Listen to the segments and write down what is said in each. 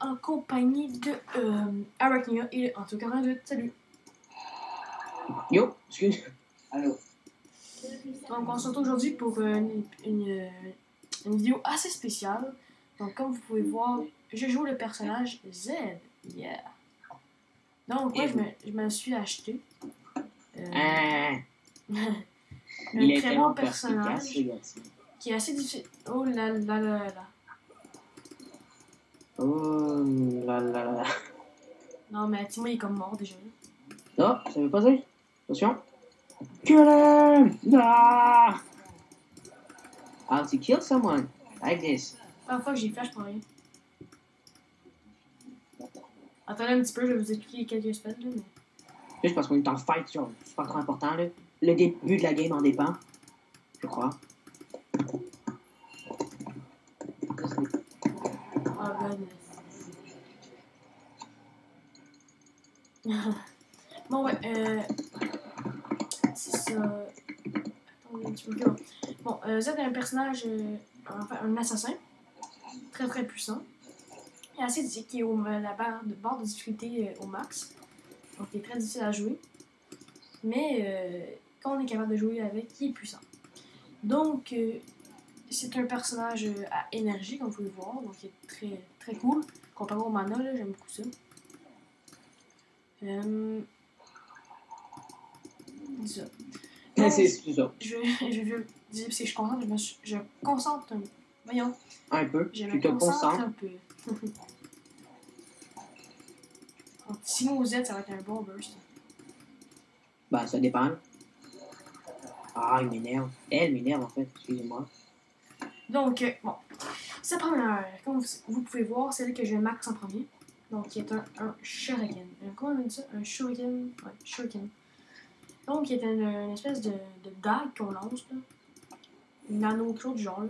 En compagnie de euh, Arachnia et en tout cas 48. Salut! Yo, excuse. Allô. Donc on se retrouve aujourd'hui pour euh, une, une, euh, une vidéo assez spéciale. Donc comme vous pouvez voir, je joue le personnage Z. Yeah! Donc moi je me, je me suis acheté euh, Ah, un il est très bon personnage qui est assez difficile. Oh là là là là! Oh là là là. Non mais Timo il est comme mort déjà. Non, ça veut pas dire. Attention. Kill him! Ah! How to kill someone like this. Fois que j'ai flash pour rien. Attendez un petit peu, je vais vous expliquer quelques spells là, mais. Juste parce qu'on est en fight, genre, c'est pas trop important, là. Le début de la game en dépend. Je crois. God. bon ouais, euh. C'est ça. Attendez un petit peu. ok, Bon, euh, est un personnage, euh, enfin un assassin. Très très puissant. Et assez difficile, qui est au, euh, la barre de, barre de difficulté euh, au max. Donc il est très difficile à jouer. Mais euh, quand on est capable de jouer avec, il est puissant. Donc euh, c'est un personnage euh, à énergie, comme vous pouvez le voir, donc il est très, très cool. Comparé au mana, là, j'aime beaucoup ça. Euh... ça. Mais c'est ça. je, je, je, je, que je concentre, je me je concentre un Voyons, Un peu. je Tu me te concentre concentres. un peu. Donc, Simo Z, ça va être un bon burst. Bah, ça dépend. Ah, il m'énerve. Elle m'énerve, en fait. Excusez-moi. Donc, euh, bon. Sa première, comme vous, vous pouvez voir, c'est elle que je max en premier. Donc, qui est un, un shuriken. Un, comment on dit ça? Un shuriken? Ouais, shuriken. Donc, qui est une, une espèce de, de dague qu'on lance, là. Une nano, quelque chose du genre, là.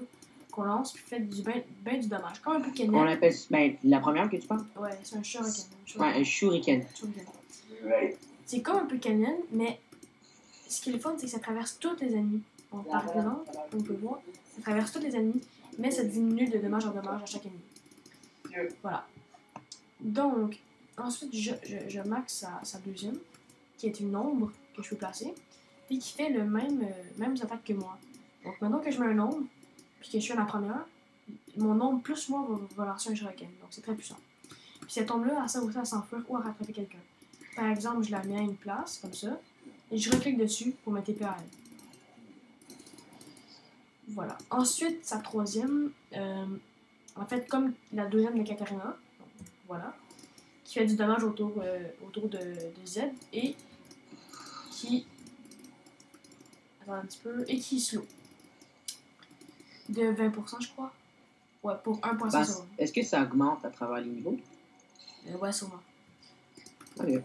Qu'on lance, puis fait du ben, ben du dommage. Comme un peu On l'appelle. Ben, la première que tu parles? Ouais, c'est un shuriken. un Ouais, shuriken. un shuriken. shuriken. C'est comme un peu Kennen, mais ce qui est le fun, c'est que ça traverse tous les ennemis. Donc, par exemple, on peut voir, traverse tous les ennemis, mais ça diminue de dommage en dommage à chaque ennemi. Voilà. Donc, ensuite, je, je, je max sa, sa deuxième, qui est une ombre que je peux placer, puis qui fait le même, euh, mêmes attaques que moi. Donc, maintenant que je mets un ombre, puis que je suis à la première, mon ombre plus moi va, va lancer un shuriken. Donc, c'est très puissant. Puis cette ombre-là, elle sert aussi à s'enfuir ou à rattraper quelqu'un. Par exemple, je la mets à une place, comme ça, et je reclique dessus pour mettre TP à elle. Voilà. Ensuite, sa troisième, euh, en fait, comme la deuxième de Katarina, donc, voilà, qui fait du dommage autour, euh, autour de, de Z et qui. Attends un petit peu. Et qui slow. De 20%, je crois. Ouais, pour 1.6 Bah. Est-ce que ça augmente à travers les niveaux? Euh, ouais, sûrement. Ok.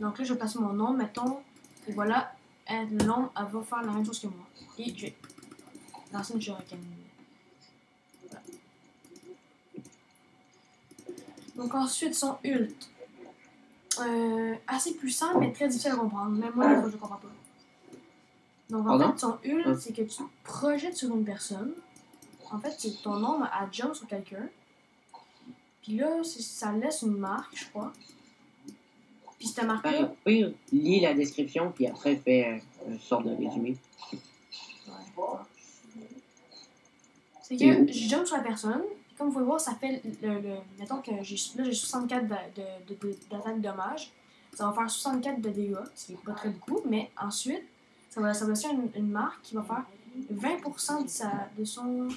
Donc là, je place mon nom, mettons, et voilà, elle, l'ombre, elle va faire la même chose que moi. Et je vais une shuriken. Voilà. Donc ensuite, son ult. Euh, assez puissant, mais très difficile à comprendre. Même moi, des fois, je comprends pas. Donc en Pardon? fait, son ult, Ah. c'est que tu projettes sur une personne. En fait, c'est ton ombre à jump sur quelqu'un. Puis là, ça laisse une marque, je crois. Puis marque-là, Ben, au pire, lis la description, puis après, fais une sorte de résumé. C'est que je jump sur la personne, comme vous pouvez voir, ça fait le. le mettons que j'ai là j'ai 64 d'attaque de, de, de, d'attaque de dommage. Ça va faire 64 de dégâts, ce qui est pas très beaucoup, mais ensuite, ça va, ça va faire une, une marque qui va faire 20% de, sa, de son.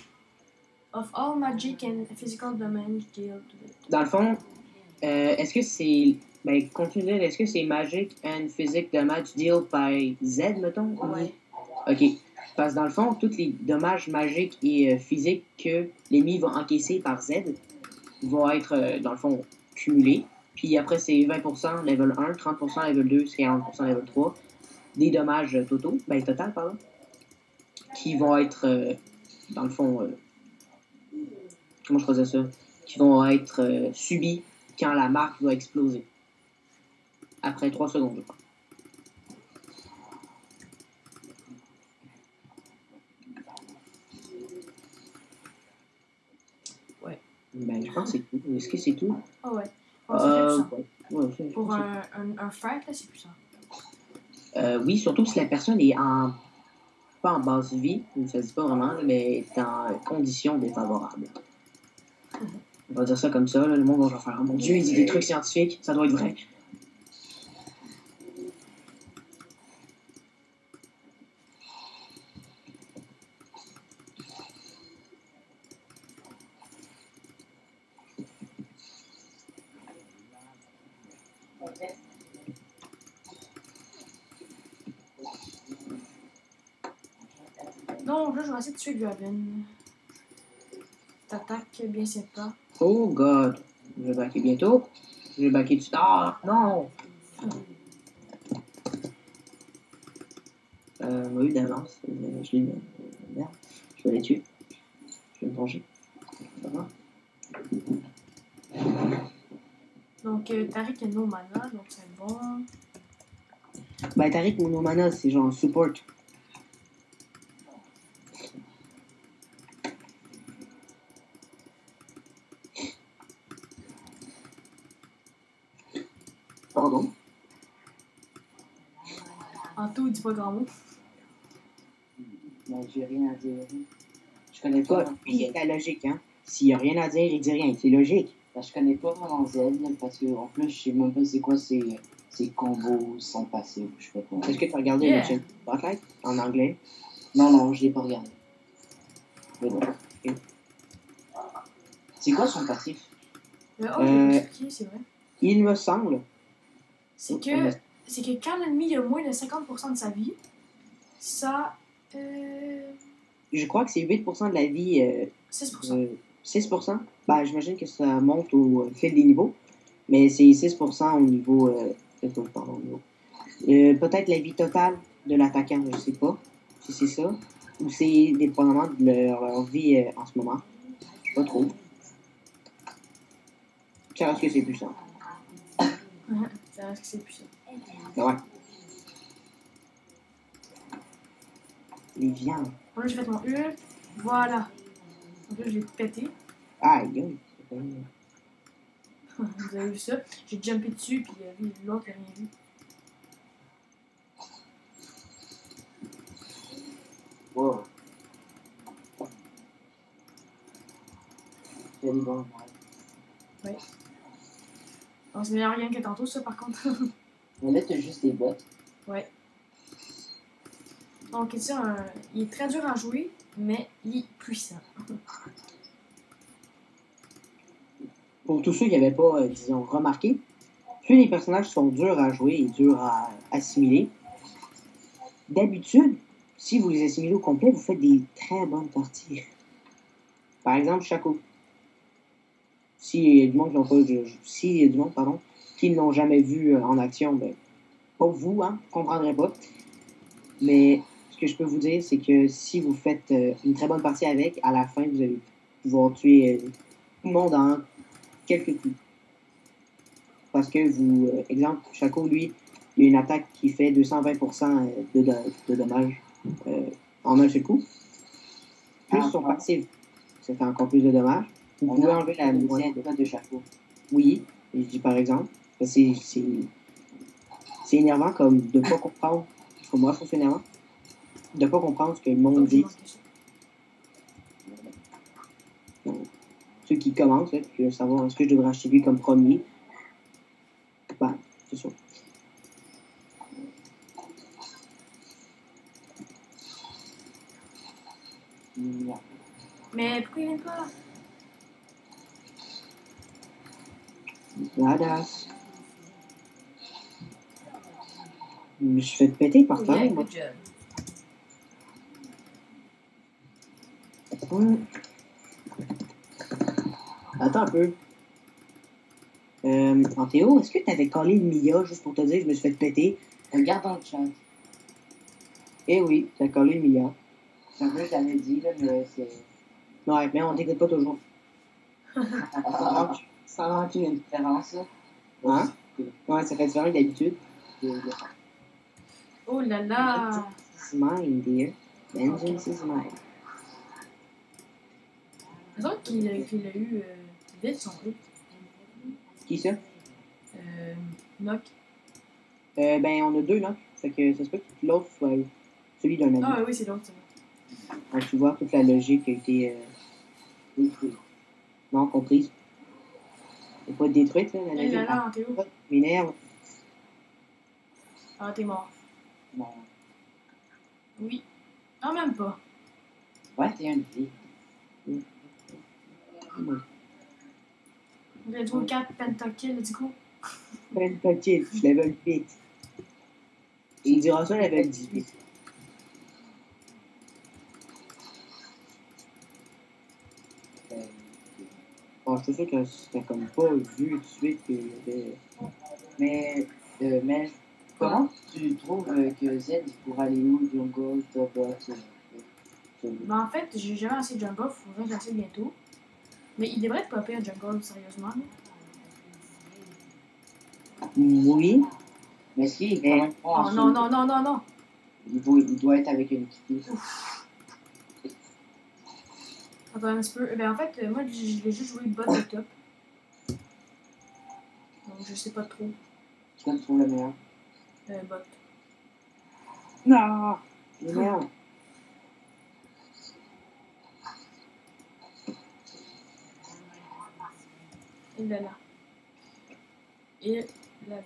Of all magic and physical damage dealt Dans le fond, euh, est-ce que c'est. Ben, continue, est-ce que c'est Magic and Physic Damage Deal by Z, mettons ou- Ouais. Ok. Parce que dans le fond, tous les dommages magiques et euh, physiques que l'ennemi va encaisser par Z vont être, euh, dans le fond, cumulés. Puis après, c'est 20% level 1, 30% level 2, 40% level 3. Des dommages euh, totaux, ben total, pardon, qui vont être, dans le fond, comment je faisais ça, qui vont être subis quand la marque va exploser. Après 3 secondes, je crois. Ben, je pense que c'est tout. Est-ce que c'est tout? Ah ouais. Bon, Euh, ouais. Ouais, Pour un, un, un là, c'est puissant. Euh, oui, surtout si la personne est en. pas en basse vie, ça se dit pas vraiment, mais est en condition défavorable. On va dire ça comme ça, là, le monde va faire Oh mon Dieu, il dit des trucs scientifiques, ça doit être vrai. Donc là, je vais essayer de tuer Graven. T'attaques bien sympa. Oh god, je vais backer bientôt. Je vais backer du. Ah non! Euh, eu d'avance. Euh, Je l'ai mis. Merde. Je vais les tuer. Je vais me venger. Ça va? Donc, euh, Tariq est no mana, donc c'est bon. Ben, Tariq Monomana, c'est genre support. Pardon? En tout, il dit pas grand mot. Non, j'ai rien à dire. Je connais pas. Quoi? Lui, il y a de la logique, hein? S'il n'y a rien à dire, il dit rien. C'est logique. Ben, je connais pas vraiment Z parce que en plus je sais même pas c'est quoi ces, ces combos sans passif. Je sais pas quoi. Est-ce que tu as regardé Yeah. le chaîne Spotlight en anglais? Non, non, je l'ai pas regardé. Mais bon. C'est quoi son passif? Euh, oh, Euh, c'est vrai. Il me semble. C'est que, c'est que quand l'ennemi a moins de 50% de sa vie, ça. Euh, Je crois que c'est 8% de la vie. euh, 6%. euh, 6%? Ben, j'imagine que ça monte au euh, fil des niveaux. Mais c'est 6% au niveau. Euh, pardon, au niveau. Peut-être la vie totale de l'attaquant, je sais pas si c'est ça. Ou c'est dépendamment de leur, leur vie en ce moment. Je sais pas trop. Ça reste que c'est puissant. ça reste que c'est puissant. Ben ouais. Les viandes. Bon, là, j'ai fait mon ult. Voilà. Donc là, je l'ai pété. Aïe, même- Vous avez vu ça? J'ai jumpé dessus, puis euh, lui, l'autre n'a rien vu. Wow. C'est des bons. Bon, c'est meilleur game que tantôt, ça, par contre. Mais là, juste des bots. ouais. Donc, ici, un- il est très dur à jouer, mais il est puissant. Pour tous ceux qui n'avaient pas, euh, disons, remarqué, plus les personnages sont durs à jouer et durs à assimiler, d'habitude, si vous les assimilez au complet, vous faites des très bonnes parties. Par exemple, Chaco. Si y a du monde qui n'ont pas, si y a du monde, pardon, qui ne l'ont jamais vu euh, en action, ben, pas vous, hein, vous comprendrez pas. Mais ce que je peux vous dire, c'est que si vous faites euh, une très bonne partie avec, à la fin, vous allez pouvoir tuer euh, tout le monde en quelques coups. Parce que vous, exemple, Chaco, lui, il a une attaque qui fait 220% de, de dommages euh, en un seul coup. Plus Ah, son ah. passif, ça fait encore plus de dommages. Vous On pouvez enlever la moitié. pas de chapeau. Oui, je dis par exemple. C'est c'est- c'est énervant comme de pas comprendre. Pour moi, je trouve énervant. De pas comprendre ce que le monde dit. Ceux qui commencent, là, puis savoir est-ce que je devrais acheter lui comme premier? Ben, c'est. Non. Mais pourquoi il vient pas? Badass. Je me suis fait péter par terre, moi. Ouais. Attends un peu. Euh, Anthéo, est-ce que t'avais collé le Mia juste pour te dire que je me suis fait péter? Regarde dans le chat. Eh oui, t'as collé le Mia. C'est un peu, j'avais dit, là, mais c'est. Ouais, mais on t'écoute pas toujours. Ah, Ça rend une différence, là. Hein? Ouais, ça fait différent que d'habitude. Oh là là! It's mine, dear. Vengeance is mine. C'est vrai qu'il a, qu'il a eu. euh, vite, son truc. Qui ça? Euh, Nock. Euh, ben, on a deux knocks. Fait que ça se peut que l'autre soit celui d'un ami. Ah oui, c'est l'autre, c'est. Donc, tu vois, toute la logique a été euh, non comprise. Elle pas détruite, là, la Hey, logique. là, là, t'es où? M'énerve. Ah, t'es mort. Non. Oui. Non, même pas. Ouais, t'es un vie. Red Bull 4 Pentakill, du coup. Je level 8. Et il dira ça level 18. Euh, Bon, je suis sûr que c'était comme pas vu tout de suite avait. mais, euh, mais comment tu trouves euh, que Z il pourra aller où Jungle, euh, euh, Ben, en fait, j'ai jamais assez de jungle, faudrait que j'essaie bientôt. Mais il devrait être pas pire, jungle, sérieusement. Oui, Mais est-ce qu'il est Mais- quand même pas en Oh non, non, non, non, non. Il doit, il doit être avec une équipe. Attends un petit peu. Ben, en fait, euh, moi, je je l'ai juste joué bot et top. Donc, je sais pas trop. Tu trouves le meilleur. Euh, bot. non, m'énerve. Et là là. Et là là.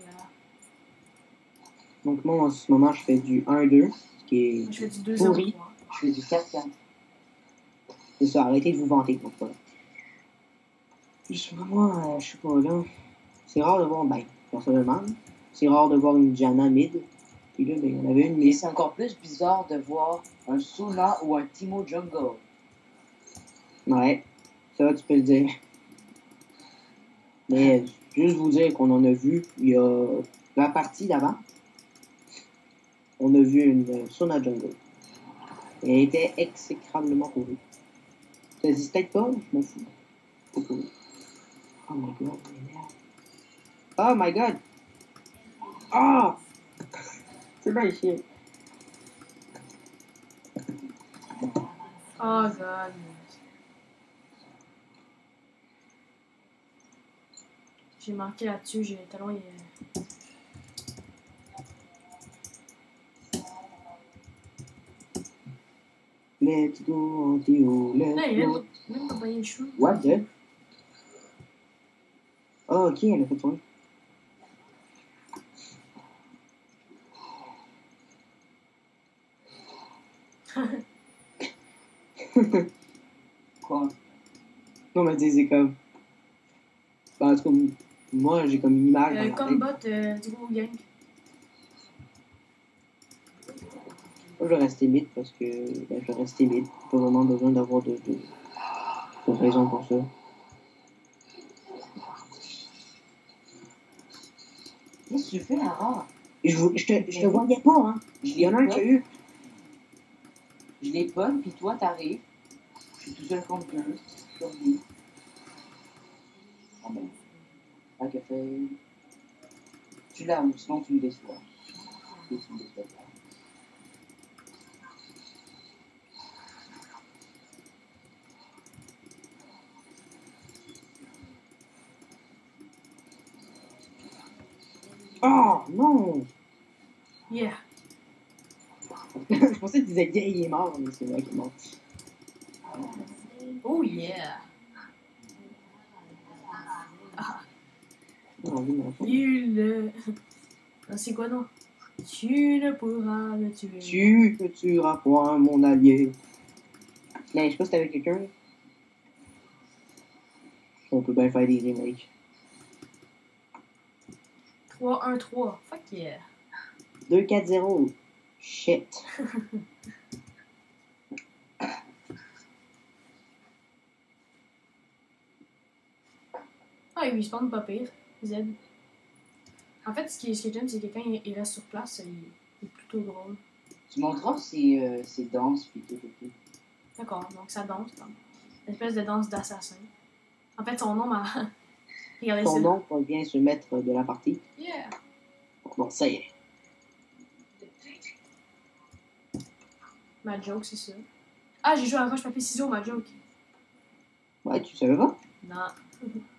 Donc, moi, en ce moment, je fais du 1-2, ce qui est. Je fais du 2 Pourri. 0 Je fais du 4-4. C'est ça, arrêtez de vous vanter pour ça. Juste moi, euh, je sais pas, là. C'est rare de voir, ben, personnellement, c'est rare de voir une Jana mid. Puis là, ben, il y en avait une mid. c'est encore plus bizarre de voir un Suna ou un Timo Jungle. Ouais, ça, tu peux le dire. Mais, juste vous dire qu'on en a vu, il y a la partie d'avant, on a vu une euh, Sona Jungle. Et elle était exécrablement pourrie. Ça existe peut-être pas, je m'en fous. Oh my god. Oh my god! Ah! C'est bien chiant. Oh god. J'ai marqué là-dessus, j'ai le talon, il est. Let's go, Antio, let's go. même, même pas payé le chou. What the? Oh, ok, elle a fait tourner. Quoi? Non, mais c'est comme. Ben, en tout cas, moi, j'ai comme une image. Euh, comme bot, euh, du coup, gang. Moi, je vais rester mid parce que ben, je vais rester mid. Pas vraiment besoin d'avoir de, de, de raison pour ça. Qu'est-ce que tu fais, Lara je, vous- je, te, je te voyais pas, hein. Il y en a un qui a eu. Je les pogne, puis toi, t'arrives. Je suis tout seul contre deux. Sur dix. Ah ben. Pas fait. Tu l'as, sinon tu me déçois. Tu me déçois pas. Oh, non! Yeah. je pensais que tu disais gay, il est mort, mais c'est vrai qu'il est mort. Oh yeah. Non, lui, non. Nul. Non, c'est quoi non? Tu ne pourras le tuer. Tu ne tueras point mon allié. Mais je sais pas si avec quelqu'un. On peut bien faire des remakes. 3-1-3. Fuck yeah. 2-4-0. Shit. Ah, il respawn pas pire. Z. En fait, ce qui est, ce qui est j'aime, c'est que quand il, il reste sur place, il, il est plutôt drôle. Tu montreras ses, euh, ses danses, puis tout, tout, tout. D'accord, donc ça danse. donc. Une espèce de danse d'assassin. En fait, son nom m'a. Regardez ça. nom vient se mettre de la partie. Yeah. Bon, ça y est. Ma joke, c'est ça. Ah, j'ai joué à roche papier ciseaux, ma joke. Ouais, tu savais pas? Non.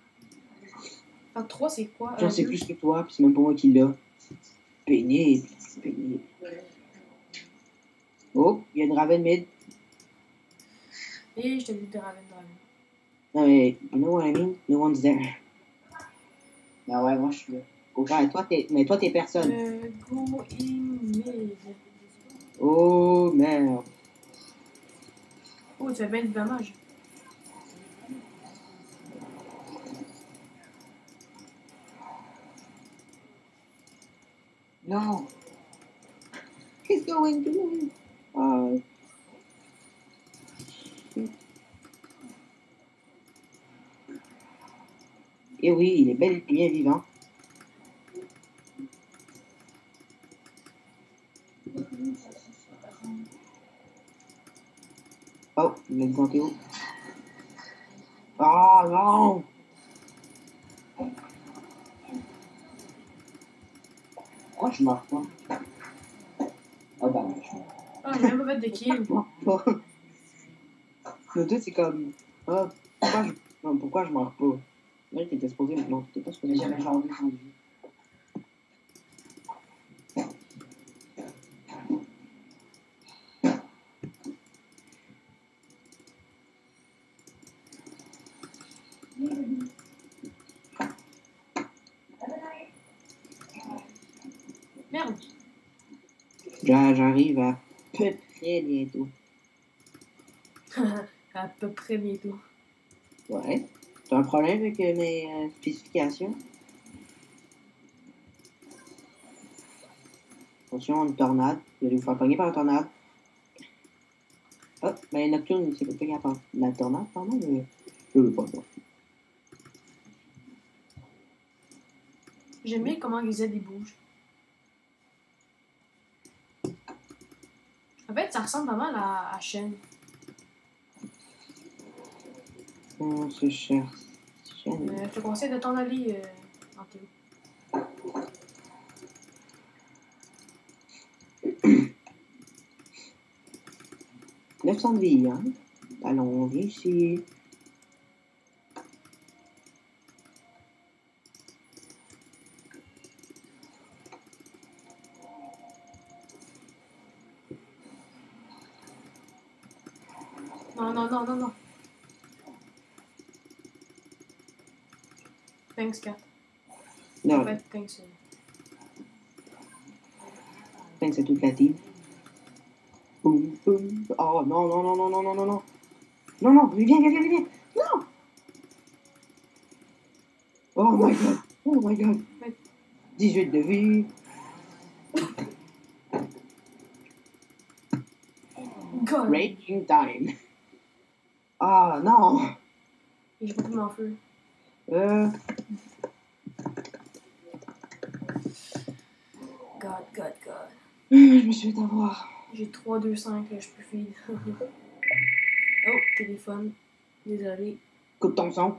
Fait 3, c'est quoi? J'en sais deux. plus que toi, puis c'est même pas moi qui l'a. Pénible, pénible. Oh, il y a une Raven mid. Et je te dis de Raven Draven. Non, mais, you know what I mean? No one's there. Ah ouais, moi je suis là. Au toi, t'es, mais toi, t'es personne. Euh, go in mid. Oh, merde. Oh, tu fais bien du dommage. Non! He's going to. Oh. Eh et oui, il est bel et bien vivant. Oh, il a pointé où Oh non Je marque pas? Ah bah, je Ah, j'ai même pas fait de kill. Marque. Le deux, c'est comme. Ah, pourquoi je, non, pourquoi je marque pas? Là, t'étais supposé, mais non, t'étais pas supposé. J'avais genre 200 vues. Merde. J'a- J'arrive à peu près bientôt. à peu près bientôt. Ouais. T'as un problème avec mes euh, spécifications? Attention, une tornade. Vous allez vous faire pogner par la tornade. Oh, ben Nocturne, il s'est pas pogné par la tornade, pardon, mais je veux pas ça. J'aime bien comment les aides ils bougent. En fait, ça ressemble pas mal à, à Shen. Oh, c'est cher. Euh, je te conseille de t'en aller euh, en théo. 900 de vie, hein? Allons, viens ici. Non, non, non, non. Thanks, Kat. Non, thanks. Thanks à toute la team. Boum, boum. Oh non, non, non, non, non, non, non, non. Non, non, viens, viens, viens, viens. Non. Oh my god. Oh my god. 18 de vie. God! Raging time. Ah non. Et j'ai pas pris mon feu. Euh, God, God, God. je me suis fait avoir. J'ai 3, 2, 5, là, je peux feed. oh, téléphone. Désolé. Coupe ton son.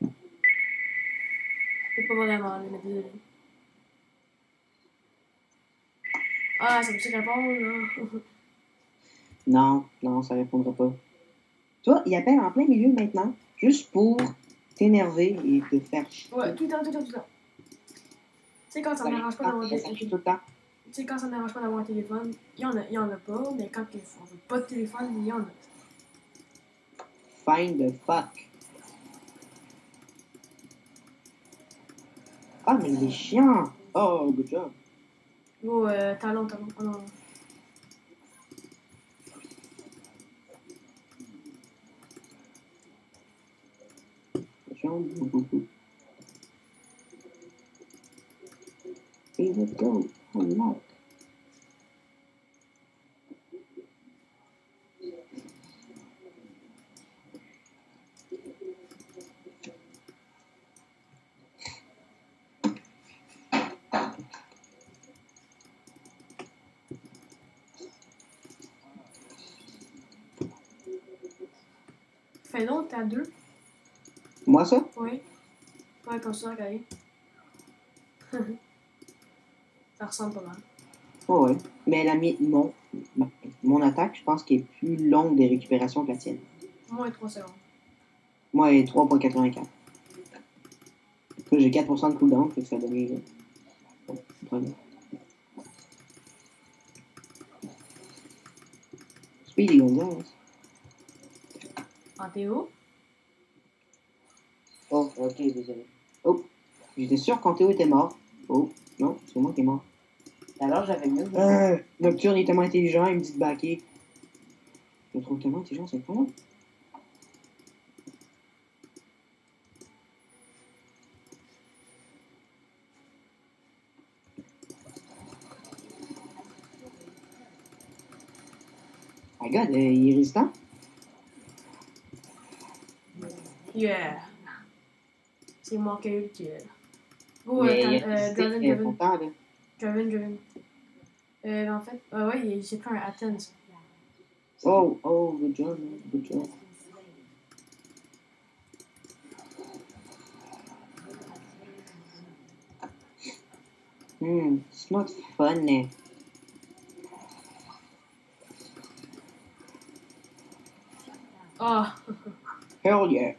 C'est pas vraiment, mais désolé. Ah, ça me fait répondre, là? Non, non, ça répondra pas. Toi, il appelle en plein milieu maintenant, juste pour t'énerver et te faire chier. ouais, tout le temps, tout le temps, tout le temps. Tu sais, quand ça me dérange pas d'avoir le temps. Tu sais, quand ça pas d'avoir un téléphone, il y en a, il y en a pas, mais quand on veut pas de téléphone, il y en a. Find the fuck. Ah, mais il est chiant. Oh, good job. Oh, euh, talon, talon. Oh non, Et let's go. Fais donc, t'as deux. Moi, ça? Oui. Ouais, comme ça, regardez. ça ressemble pas mal. Oh, ouais. Mais elle a mis mon, mon attaque, je pense qu'elle est plus longue des récupérations que la tienne. Moins 3 secondes. Moi, 3.84. Là, J'ai 4% de cooldown, fait que ça donne. euh, Bon, très bien. Speed est Gonzalez. En Théo. Oh, ok, désolé. J'étais sûr quand Théo était mort. Oh, non, c'est moi qui est mort. Alors, j'avais mieux. Euh, Nocturne est tellement intelligent, il me dit de backer. Je le trouve tellement intelligent, c'est pas My god, euh, il est résistant? Yeah. C'est moi qui ai eu le kill. Oh, Mais il euh, est euh, très Draven. longtemps, là. Draven, Draven. Euh, en fait, ouais, ouais, j'ai pris un Athens. Oh, oh, good job, man, good job. Hmm, it's not funny. Ah, Hell yeah.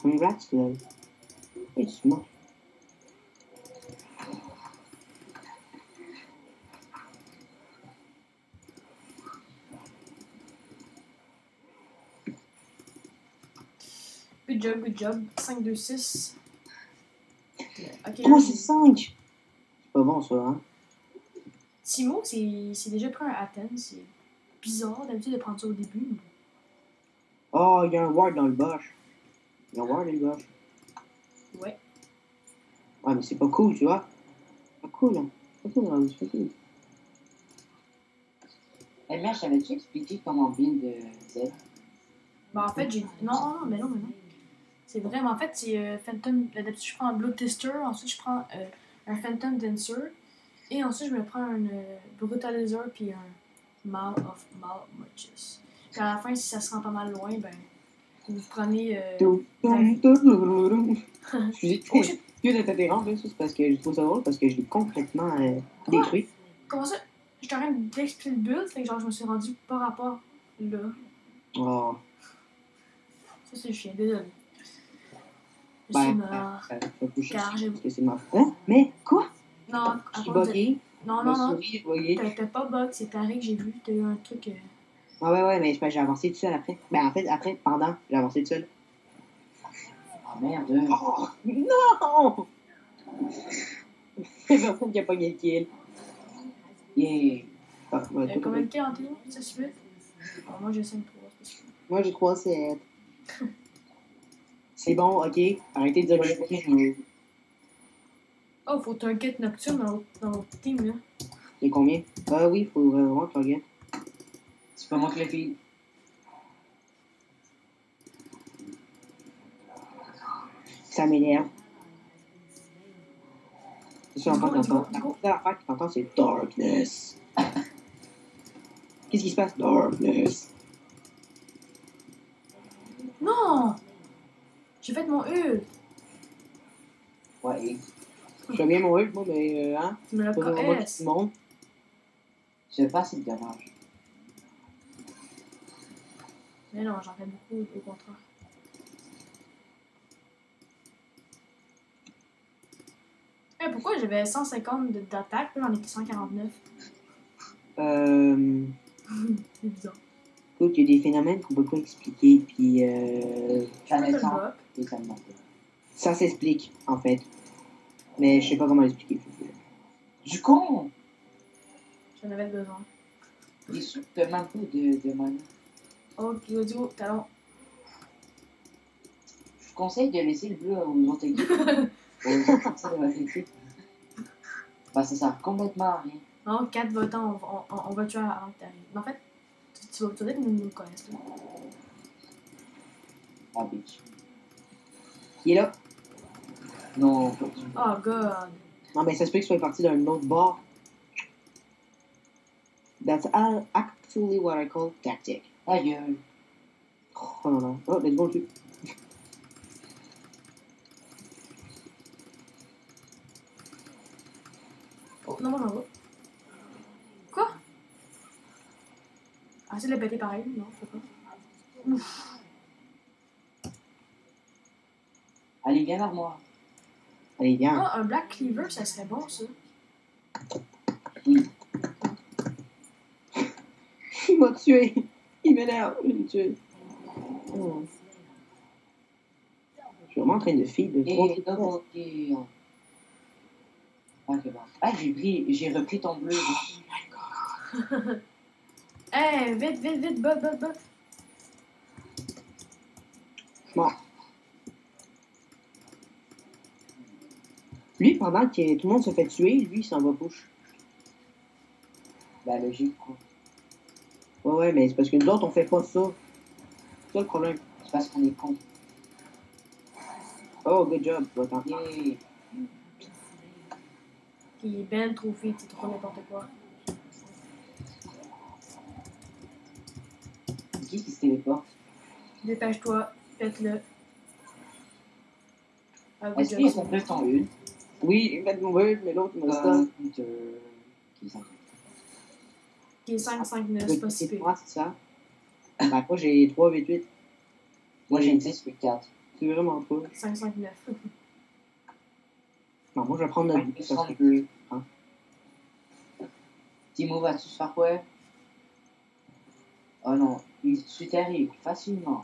Congrats, love. It's smart. Job, good job. 5, 2, 6. Ok. Comment c'est 5? C'est pas bon, ça, hein? Timo, c'est c'est déjà pris un Athens. C'est bizarre d'habitude de prendre ça au début. mais Oh, il y a un ward dans le bush. Il y a un ward dans le bush. Ouais. Ouais, mais c'est pas cool, tu vois? Pas cool, hein? Pas cool, hein? C'est pas cool. Eh bien, savais-tu expliquer comment build euh, Z Bah, en fait, j'ai. Non, non, non, mais non, mais non. C'est vraiment. En fait, c'est euh, Phantom. D'habitude, je prends un Blood Tester. Ensuite, je prends euh, un Phantom Dancer. Et ensuite, je me prends un euh, Brutalizer. Puis un Mal of Malmuches. Puis à la fin, si ça se rend pas mal loin, ben. Vous prenez. Euh... Excusez, excusez de t'interrompre, c'est parce que je trouve ça drôle, parce que je l'ai complètement euh, détruit. Comment ça? J'étais en train d'expliquer le build. Fait que genre, je me suis rendu par rapport là. Oh, Ça, c'est chiant. Désolé. Je ben, suis ça, mort. ça fait plus chier, Car parce que c'est ma Hein? Mais, quoi? Non, Je suis cause de- bugué. Non, non, non. T'as pas bug, c'est taré que j'ai vu. T'as eu un truc. euh, Ah ouais, ouais, mais j'ai avancé tout seul après. Ben, en fait, après, pendant, j'ai avancé tout seul. Oh merde. Oh, non! C'est personne qui a pas gagné le kill. Yeah. Ah, ouais, Euh, combien de kills en télé Ça Alors, Moi j'ai 5-3. c'est pas Moi, j'ai 3 7. C'est bon, ok. Arrêtez de dire que je suis pas joué. Oh, faut target nocturne dans team là. C'est combien? Ah oui, faut vraiment regarde. C'est pas moi qui l'ai fait. Ça m'énerve. C'est ça, encore t'entends. La l'affaire que t'entends, c'est Darkness. Qu'est-ce qui se passe? Darkness. Non J'ai fait mon ult. Ouais. Fais bien mon ult, moi, mais euh, hein? Tu me l'as Pas vraiment tout le monde. Pas assez de. Mais non, j'en fais beaucoup au contraire. Eh, pourquoi j'avais 150 de- d'attaque, là j'en ai que 149 Euh. C'est bizarre. Écoute, il y a des phénomènes qu'on peut pas expliquer, puis euh, Ça en ça s'explique, en fait. Mais je sais pas comment l'expliquer. Du con! J'en avais besoin. Les sous te demandent pas de, de mana. Ok, audio, talon. Je vous conseille de laisser le bleu aux autres équipes. de équipe. Bah, ça sert complètement à rien. Non, 4 votants, on, on, on va tuer avant que t'arrives. En fait, connaissons. là. Ah, bitch. Qui est là? Non, Oh god. Non, mais ça se peut qu'il soit parti d'un autre bord. That's actually what I call tactic. Ta gueule. Oh non, non. Oh, let's go, tu. Oh, non, moi j'en vais. Quoi? Ah, c'est de le péter pareil? Non, je sais pas. Ouf. Allez, viens vers moi. Allez, viens. Ah, un Black Cleaver, ça serait bon, ça. Oui. Il m'a tué. Il m'énerve. Je l'ai tué. Oh. Je suis vraiment en train de feed de Et. Ok, bon. Ah, j'ai pris, j'ai repris ton bleu. Eh, vite, vite, vite, bot, bot, bot. Bon. Lui, pendant que tout le monde se fait tuer, lui, il s'en va push. Bah, logique, quoi. Ouais, ouais, mais c'est parce que nous autres, on fait pas ça. C'est ça le problème. C'est parce qu'on est con. Oh, good job. Va t'en-. Il est ben trop vite, c'est trop n'importe quoi. C'est qui qui se téléporte? Dépêche-toi, faites-le. Ah, good Est-ce qu'ils sont plus en une? Oui, mourir, mais l'autre, il m'a Un, stun. deux, qui sont Qui est 5, 5, 9, c'est pas si C'est pire. moi, c'est ça? Ben, moi, j'ai 3, 8, 8. Moi, j'ai 10 8 4. C'est vraiment pas. 5, 5, 9. Non, moi, je vais prendre but parce que... plus. Hein? Timo, vas-tu se faire quoi? Oh non, il tue Terry facilement,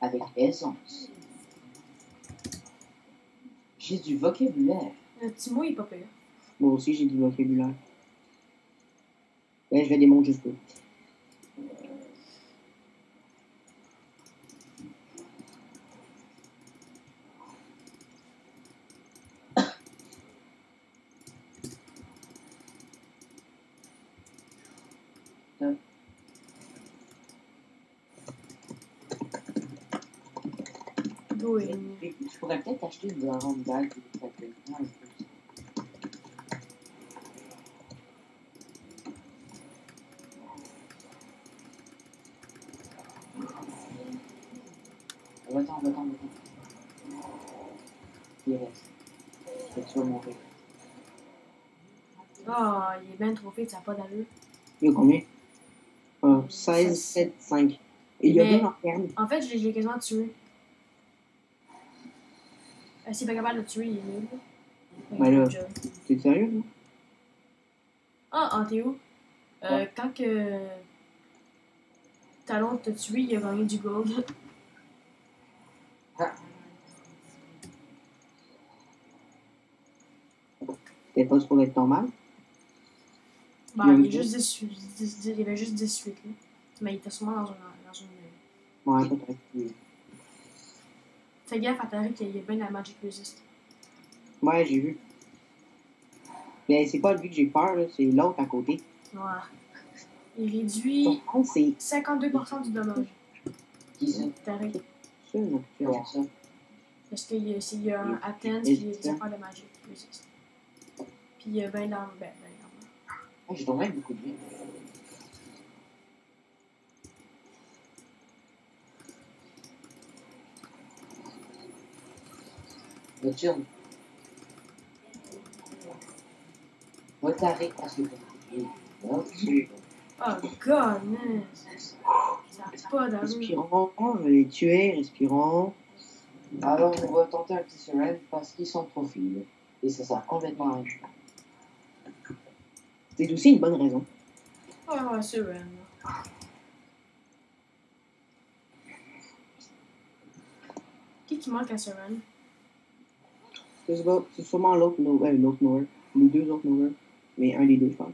avec aisance. J'ai du vocabulaire. Le petit mot, il est pas pire. Moi aussi, j'ai du vocabulaire. Ouais, je vais démonter juste peu. Oui. Je pourrais peut-être acheter une grande bague. Ça peut être bien, va-t'en, va-t'en. Il reste. Je vais. Ah, il est ben trop vite, ça n'a pas d'allure. Il y a combien? Euh, 16, 7, 5. Et il y a deux lanternes. En fait, je l'ai quasiment tué. Euh, S'il est pas capable de le tuer, il est nul. Ben là. T'es sérieux, là? Ah, en Théo, euh, quand que Talon t'a tué, il a gagné du gold. T'es pas supposé être normal? Ben, Il il, juste 18, dix- dix- il avait juste 18 là. Mais il était sûrement dans une. Dans une... Ouais, peut-être. Fais gaffe à Tariq, il y a bien la Magic Resist. Ouais, j'ai vu. Mais c'est pas lui que j'ai peur, c'est l'autre à côté. Ouais. Il réduit c'est 52% du dommage. Qui c'est? Ça, non? Comment ça? Parce qu'il y a, s'il y a un Il- Athens il- il a des affaires de Magic Resist. Puis il y a ben dans. Ben, ben, dans- Ah, J'ai tombé avec beaucoup de vie. Nocturne. Nocturne. Oh god, man! Pas vais les tuer, respirons. Alors on va tenter un petit surrender parce qu'ils sont trop fils. Et ça sert complètement à rien. C'est aussi une bonne raison. Ouais, ouais, c'est vrai. là. Qui qui manque à Seren? Je sais pas, c'est sûrement l'autre no euh, l'autre Noir. Les deux autres Noirs. Mais un des deux, je pense.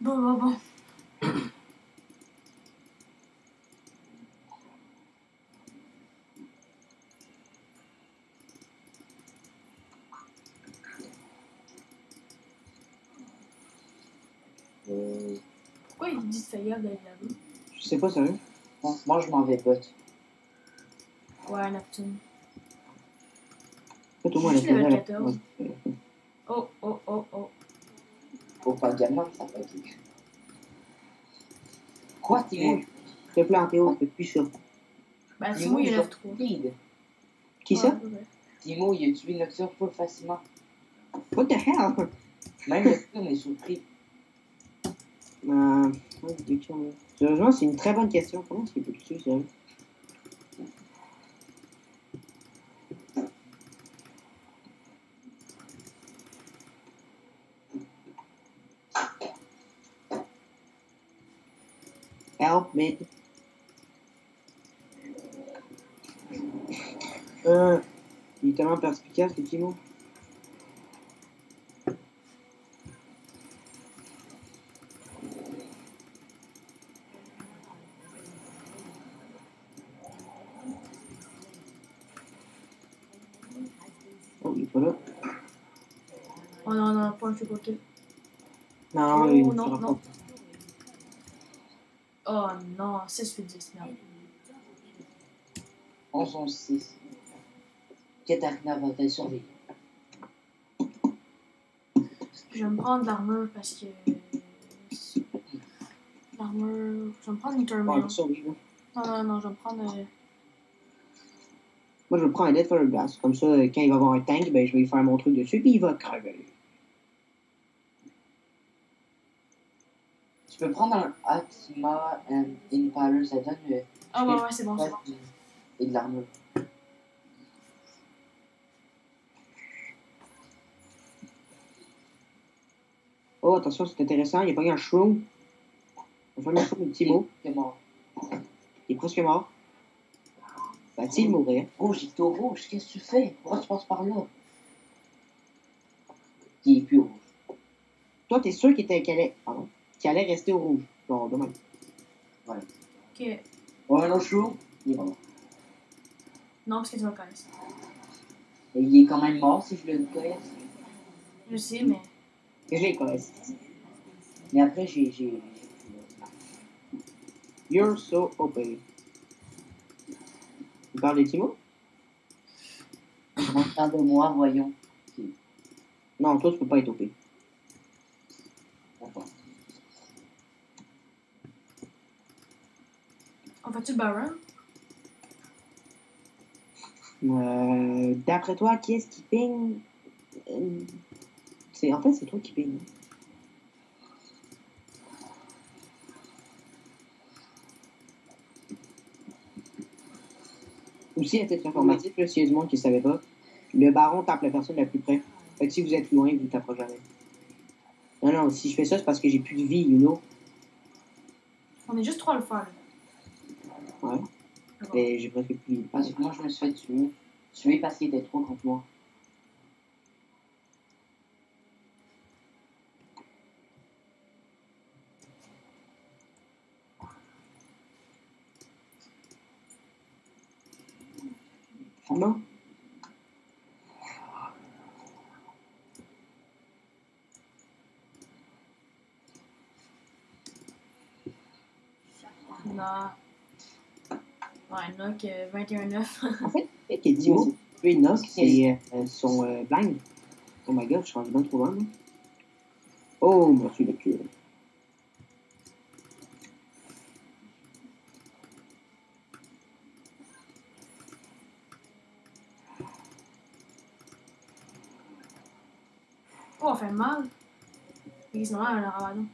Bon, bon, bon. Pourquoi ils disent ça y d'aller là-bas Je sais pas, sérieux. Bon, moi, je m'en vais, pote. Ouais, Neptune. En fait, au moins, Juste level 14. Oh, oh, oh, oh. Faut pas gamin, ça fait quelque Quoi, Timo? S'il te plaît, Théo, fais plus ça. Bah, Timo, il élève 3. Speed. Qui ça? Timo, il a tué Nocturne full facilement. What the hell? Même Nocturne est surpris. Euh, questions, là. Sérieusement, c'est une très bonne question. Comment est-ce qu'il peut le tuer? Euh, il est tellement perspicace, le Timo. Oh, il est pas là. Oh non, non, pas un triple kill. Non, Oh, il non, non. pas. Oh non, 6 8 10, merde. 11 11 6. Katarina va-t-elle survivre? Je vais me prendre l'armure parce que. L'armure. Je vais me prendre une il survivre. Non, non, non, je vais me prendre. euh, Moi, je vais prendre un Dead for Blast. Comme ça, euh, quand il va avoir un tank, ben, je vais lui faire mon truc dessus, puis il va crever. Tu peux prendre un Atma and Impaler, ça donne le Ah ouais, ouais, c'est bon, c'est bon. et de l'armure. Oh, attention, c'est intéressant. Il a pas eu un shroom. On va faire un shroom de Timo. C'est mort. Il est presque mort. Va-t-il mourir? Rouge, il est au rouge, qu'est-ce que tu fais? Pourquoi tu passes par là? Il est plus rouge. Toi, t'es sûr qu'il était, allait, pardon, qu'il allait rester au rouge. Bon, dommage. Ok. Ouais, un autre chou, il est mort. Non, parce que tu vas connaître. Et il est quand même mort si je le connais. Je sais, mais. Je les connais. Mais après, j'ai. You're so OP. Tu parles de Timo? De moi, voyons. Non, toi, tu peux pas être OP. D'accord. Le Euh, D'après toi, qui est-ce qui ping? Euh, c'est, en fait, c'est toi qui ping. Aussi, à titre informatif, là, s'il y a du monde qui ne savait pas, le baron tape la personne la plus près. Fait que si vous êtes loin, il vous tapera jamais. Non, non, si je fais ça, c'est parce que j'ai plus de vie, you know. On est juste trois à le faire. Ouais. Et j'ai presque plus de vie. Parce que moi, je me suis fait tuer. Tuer parce qu'il était trop contre moi. Non? Non. Ouais, Nock, euh, 21-9. En fait, le que Timo tué Nox, c'est euh, son euh, blind. Oh my god, je suis rendu bien trop loin. Oh, merci le cul. Oh, on fait mal. Et sinon, un rabadon.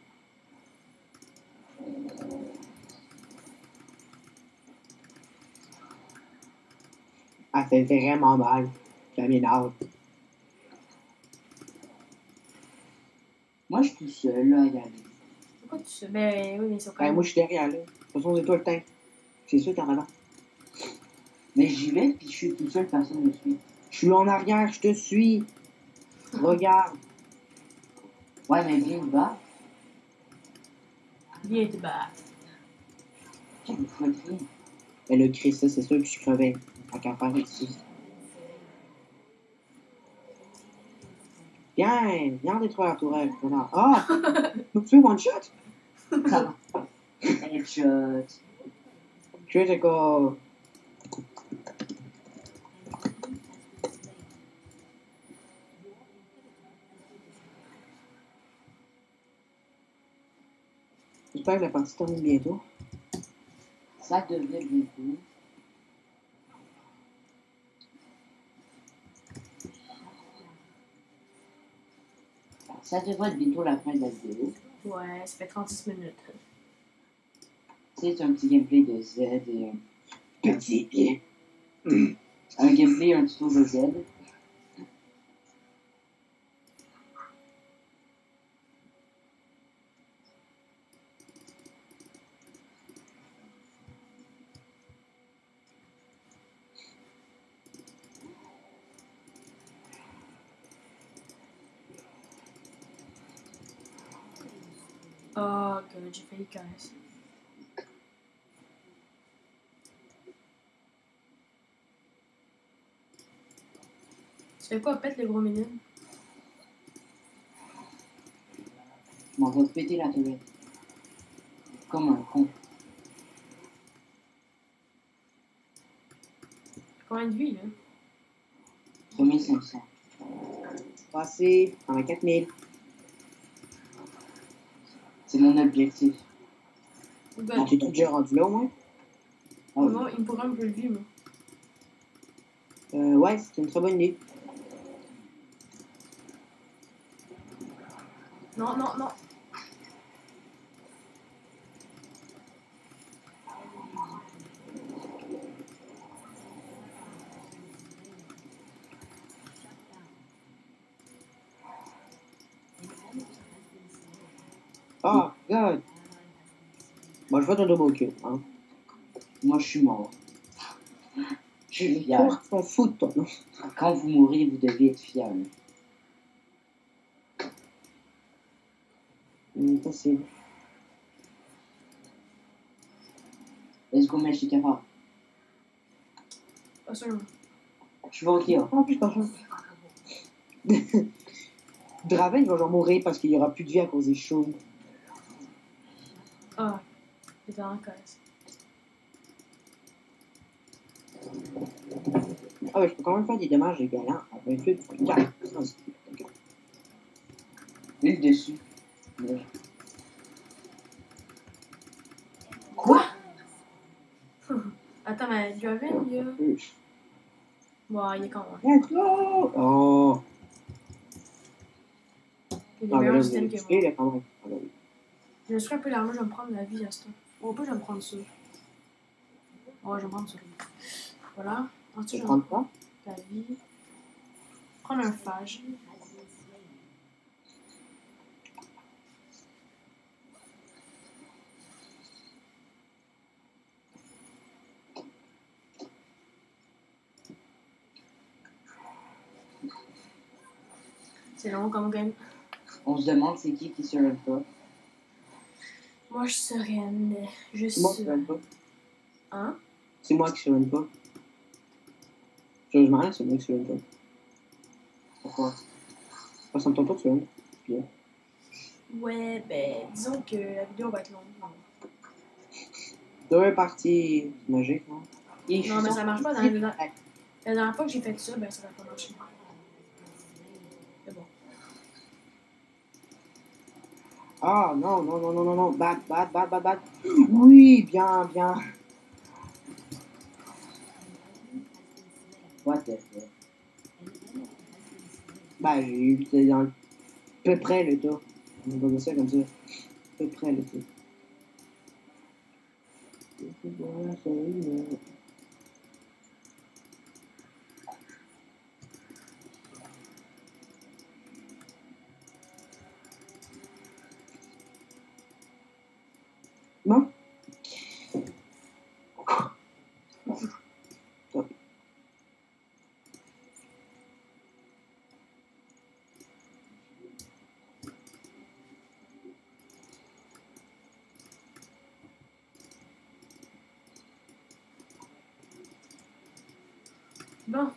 Fait vraiment mal. Ça m'énerve. Moi, je suis tout seul, là, à y aller. Pourquoi tu sais? Ben oui, mais c'est quand Ouais, même. moi, je suis derrière, là. De toute façon, c'est toi le tank. C'est sûr, t'en as Mais j'y vais, puis je suis tout seul, personne ne me suit. Je suis en arrière, je te suis. Regarde. Ouais, mais viens me battre. Viens te battre. Quel faut écrire. Mais le Chris, ça, c'est sûr que je crevais. Ici. Viens, viens détruire la tourelle. connard. Ah! Me fais one shot? Headshot. Critical. J'espère que la partie termine bientôt. Ça devrait bientôt. Ça devrait être bientôt la fin de la vidéo. Ouais, ça fait 36 minutes. C'est un petit gameplay de Z et un, Petit un gameplay, un tuto de Z. God, j'ai failli caresser. Tu fais quoi, pète les gros minimes? Je m'en vais péter la toilette. Comme un con. Combien de vie, là? 3500. Passé en 4000. C'est mon objectif. Oh, Ah, T'es déjà rendu là au moins? Ah, moi, il me peu de vie, moi. Euh, ouais, c'est une très bonne idée. Non, non, non. Oh, God. Bon, je double kill. Hein. Moi, je suis mort. Je suis fier. Pour ton fou de toi, non? Quand vous mourrez, vous devez être fier. Hum, Possible. Let's go, je suis capable. Pas sûrement. Je suis ok. hein. Plus, par contre. Draven va genre mourir parce qu'il y aura plus de vie à cause des chauds. Ah, j'étais en casse. Ah ouais, je peux quand même faire des dommages égalants à 28.4. Lui, le dessus. Ouais. Quoi? Attends, mais Draven, il y a. Ouais, il est quand même. Let's go! Oh! Il vous systèmes avez que moi. Ah, bah. Je me suis un peu l'armure, je vais me prendre la vie à ce temps. Bon, pas, je vais me prendre ça. Ouais, je vais me prendre ça. Voilà. Ensuite, Tu je vais prends me quoi? la vie. Prendre un phage. C'est long comme game. On se demande c'est qui qui se run pas. Moi, je sereine. Je C'est moi qui suis. se run pas. Hein? C'est moi qui se run pas. Sérieusement, là, c'est moi qui se run pas. Pourquoi? Parce que ça me tente pas de se run. Bien. Ouais, ben, disons que la vidéo va être longue. Deux parties magiques, non? Et je Non, suis mais ça marche pas dans deux- La dernière fois que j'ai fait ça, ben, ça va pas marcher. C'est bon. Ah, non, non, non, non, non, non. Bad, bad, bad, bad, bad. Oui, bien, bien. What the fuck? Bah, j'ai eu dans peu près le tour. On dire ça comme ça. Peu près le tour. Voilà, ça y est. Non?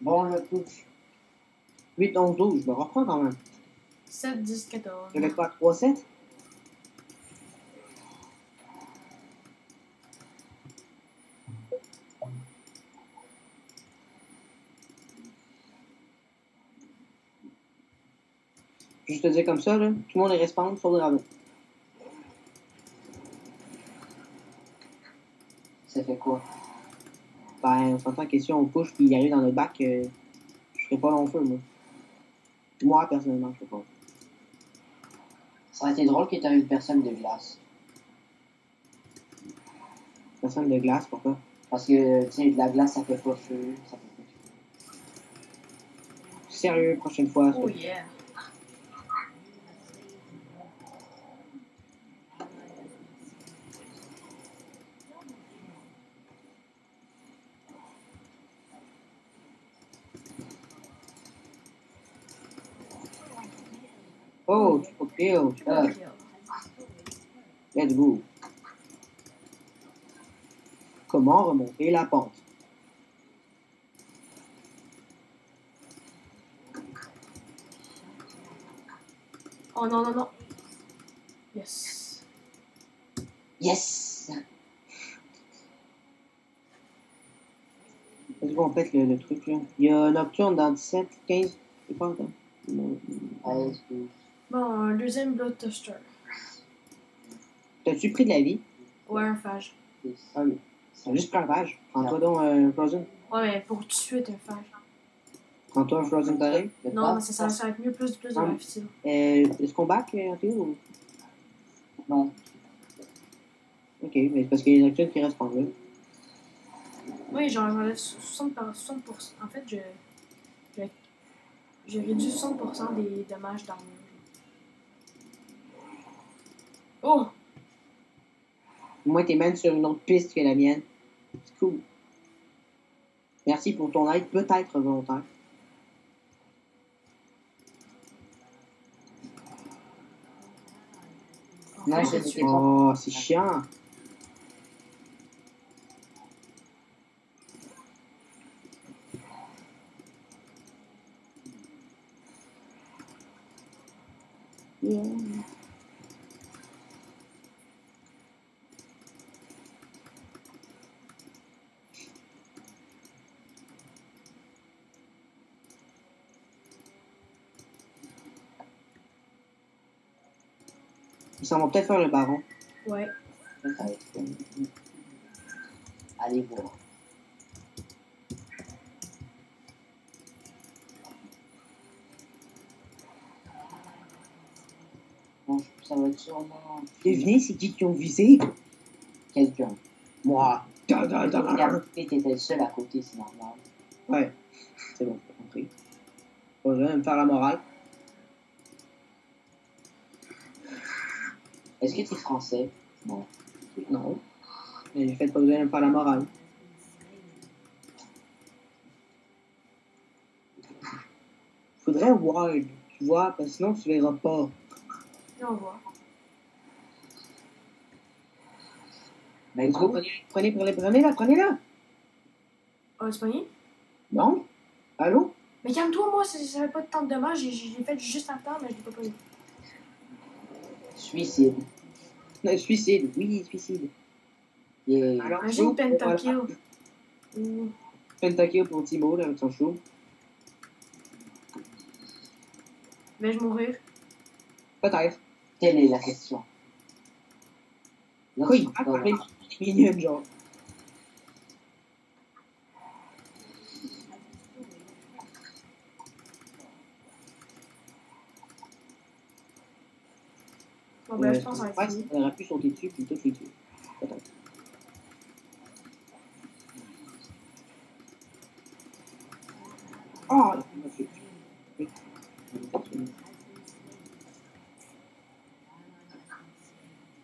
Bon, je touche. 8, 11, 12, je me reprends quand même. 7, 10, 14. J'avais quoi, 3, 7 Juste te dire comme ça, là, tout le monde est respawn sur le dragon. Ça fait quoi? Ben, on s'entend que si on push puis il arrive dans notre bac, euh, je serais pas long feu, moi. Moi, personnellement, je sais pas. Ça aurait été drôle que t'aies une personne de glace. Personne de glace, pourquoi? Parce que, tu sais, de la glace, ça fait pas feu. Ça fait pas feu. Sérieux, prochaine fois. Oh yeah. Oh, triple kill. Ok. Let's go. Comment remonter la pente? Oh non, non, non. Yes. Yes! Let's go, on pète le, le truc, là. Il y a Nocturne dans 17, 15. C'est pas encore. Non. 13, 12. Bon, un deuxième Blood Toaster. T'as-tu pris de la vie? Ouais, un phage. 10. Ah oui. C'est juste plein page. Prends-toi donc un Frozen. Ouais, mais pour tout de suite, un phage. Prends-toi un Frozen pareil. Non, pas- mais ça, ça, ça va être mieux, plus, plus de raffinement. Euh, Est-ce qu'on back, euh, ou... Non. Ok, mais c'est parce qu'il y a Nocturne qui reste en là. Oui, genre, j'enlève 60%, par 60%. En fait, je. je j'ai réduit 60% des dommages d'armure. Oh! Moi, t'es même sur une autre piste que la mienne. C'est cool. Merci pour ton aide, peut-être volontaire. Non, c'est- Oh, c'est chiant. Yeah. Ça va peut-être faire le baron. Ouais. Allez voir. Bon, ça va être sûrement Devinez, c'est qui qui ont visé? quelqu'un. Moi. Da, da, da, da. Regarde, t'étais le seul à côté, c'est normal. Ouais, c'est bon, j'ai compris. Bon, je vais me faire la morale. Est-ce que t'es français? Non. Mais j'ai fait pas besoin de faire la morale. Faudrait ward, tu vois, parce que sinon tu verras pas. On voit. Mais go, gros, prenez, prenez, prenez, prenez-la, prenez-la. Oh, c'est pas rien? Non? Allô? Mais calme-toi, moi, ça fait pas de tant de dommages. j'ai- fait juste en temps, mais je l'ai pas pris. Suicide. Euh, suicide, oui, suicide. Yeah. Alors, Imagine voilà. Ouh. Pentakill pour Timo, là, avec son show. Vais-je mourir? Peut-être. Telle est la question. Quoi, il genre. Euh, je pense que ouais, fini. On aurait pu sauter dessus puis tout les tuer. Ok.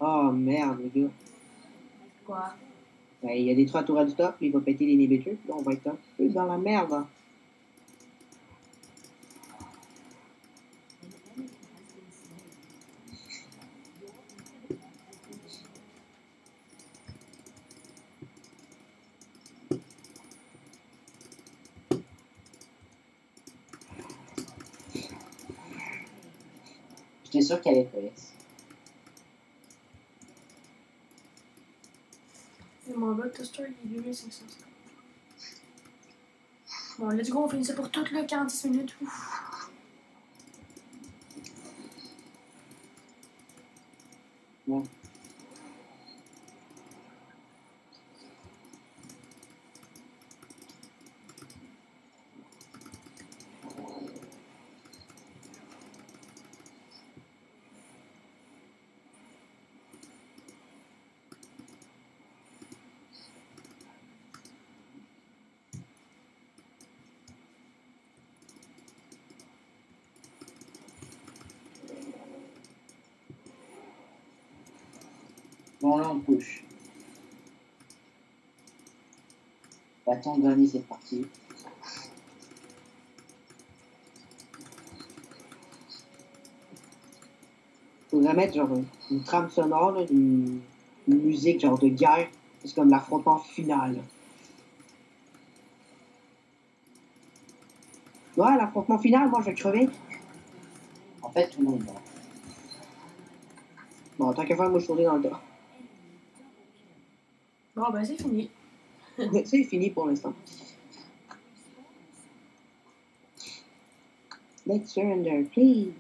Oh merde, les gars. Quoi? Ben, il y a des trois tours à du top, puis il va péter l'inhibiteur, puis là, on va être un peu dans la merde. Sûr qu'elle PS. Et mon bot toaster, il est 2550. Bon, let's go, on finit ça pour tout le 46 minutes. Ouf. Attends, gagner cette partie. Faudrait mettre genre une, trame sonore, là, une, une musique genre de guerre. C'est comme l'affrontement final. Ouais, l'affrontement final, moi je vais crever. En fait, tout le monde meurt. Bon, tant qu'à faire, moi je suis dans le dos. Bon, ben, c'est fini. C'est fini pour l'instant. Let's surrender, please.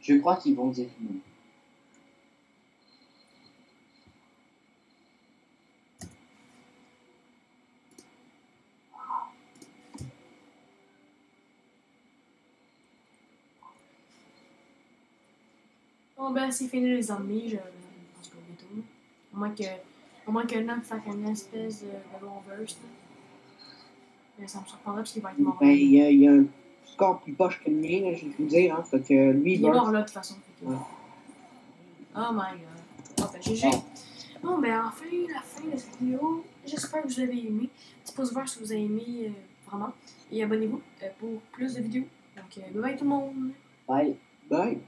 Je crois qu'ils vont dire. Ben, c'est fini les ennemis, je, je pense que bientôt. Au moins que, au moins que Nob fasse une espèce de, de reverse. là. Mais ça me surprendrait parce qu'il va être mort. Ben, il y, a- il y a un score plus poche que le mien, là, je vais vous dire. Hein, fait que lui, il est mort là de toute façon. fait que- Ouais. Oh my god. Bon, ben, GG. Bon, ben, enfin, la fin de cette vidéo. J'espère que vous avez aimé. Petit pouce vert si vous avez aimé euh, vraiment. Et abonnez-vous euh, pour plus de vidéos. Donc, euh, bye bye tout le monde. Bye. Bye.